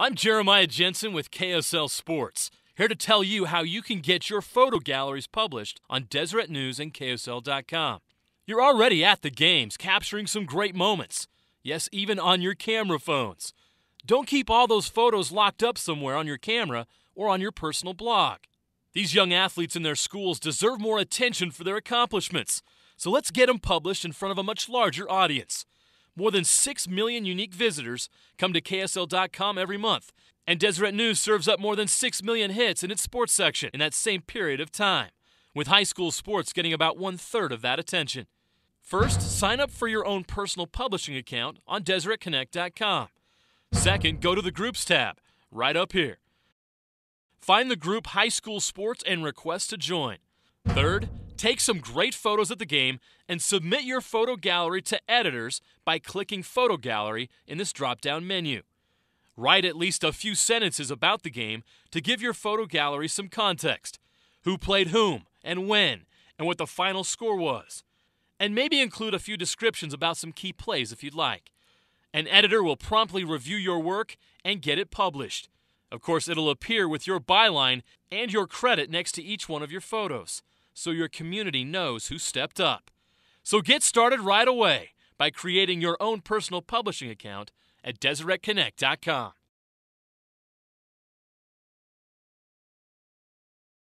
I'm Jeremiah Jensen with KSL Sports, here to tell you how you can get your photo galleries published on Deseret News and KSL.com. You're already at the games, capturing some great moments. Yes, even on your camera phones. Don't keep all those photos locked up somewhere on your camera or on your personal blog. These young athletes in their schools deserve more attention for their accomplishments, so let's get them published in front of a much larger audience. More than 6 million unique visitors come to KSL.com every month, and Deseret News serves up more than 6 million hits in its sports section in that same period of time, with high school sports getting about one third of that attention. First, sign up for your own personal publishing account on DeseretConnect.com. Second, go to the Groups tab, right up here. Find the group High School Sports and request to join. Third, take some great photos at the game and submit your photo gallery to editors by clicking Photo Gallery in this drop down menu. Write at least a few sentences about the game to give your photo gallery some context who played whom and when, and what the final score was. And maybe include a few descriptions about some key plays if you'd like. An editor will promptly review your work and get it published. Of course, it'll appear with your byline and your credit next to each one of your photos, so your community knows who stepped up. So get started right away by creating your own personal publishing account at DeseretConnect.com.